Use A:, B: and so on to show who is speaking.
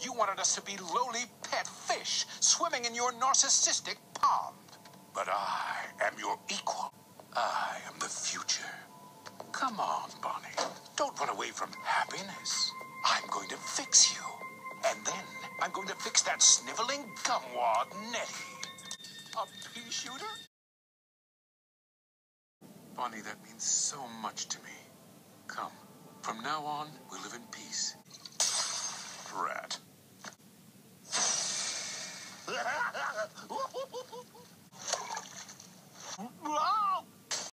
A: you wanted us to be lowly pet fish swimming in your narcissistic pond. But I am your equal. I am the future. Come on, Bonnie. Don't run away from happiness. I'm going to fix you. And then I'm going to fix that sniveling gumwad Neddy. A pea shooter? Bonnie, that means so much to me. Come. From now on, we live in peace. Ha ha ha ha! Whoop whoop whoop!